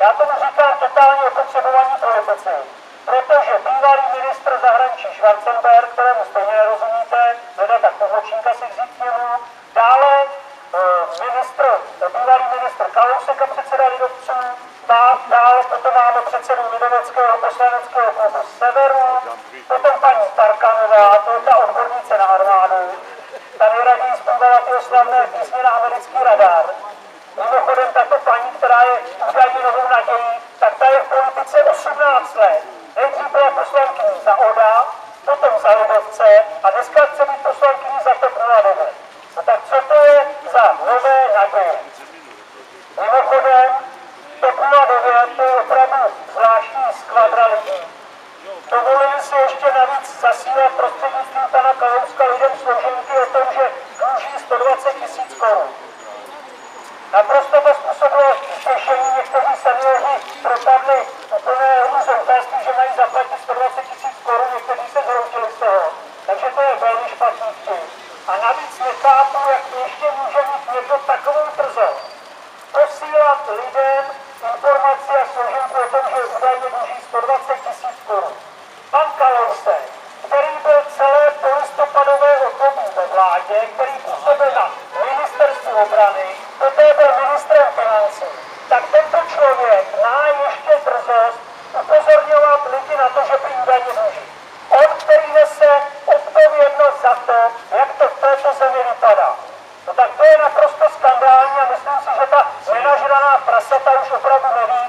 Já tomu říkám totálně opotřebovaní politici, protože bývalý ministr zahraničí Schwarzenberg, kterému stejně nerozumíte, jde tak pobočníka si vzít němu, dále eh, ministr, bývalý ministr Kalousek a předseda lidovců, dá- dále potom máme předsedu lidoveckého poslaneckého klubu Severu, potom paní Tarkanová, to je ta odbornice na armádu, ta nejraději zpívala ty slavné písně na americký radar. Mimochodem, tato paní, která je údajně novou nadějí, tak ta je v politice 18 let. Nejdřív byla poslankyní za ODA, potom za Lidovce a dneska chce být poslankyní za TOP 09. No tak co to je za nové naděje? Mimochodem, TOP 09 to je opravdu zvláštní skvadra lidí. Dovolili si ještě navíc zasílat prostřednictvím pana Kalouska lidem složenky o tom, že dluží 120 tisíc korun. Naprosto to způsobilo zděšení, seniori propadli úplnému zoufalství, že mají zaplatit 120 tisíc korun, někteří se zhroutili z toho. Takže to je velmi špatný vtip. A navíc nechápu, jak ještě může mít někdo takovou drzost posílat lidem informaci a složenku o tom, že údajně dluží 120 tisíc korun. Pan Kalousek, který byl celé polistopadové období ve vládě, který působil na ministerstvu obrany, poté byl ministrem financí, tak tento člověk má ještě drzost upozorňovat lidi na to, že prý údajně dluží. On, který nese odpovědnost za to, jak to v této zemi vypadá. No tak to je naprosto skandální a myslím si, že ta nenažraná prasata už opravdu neví,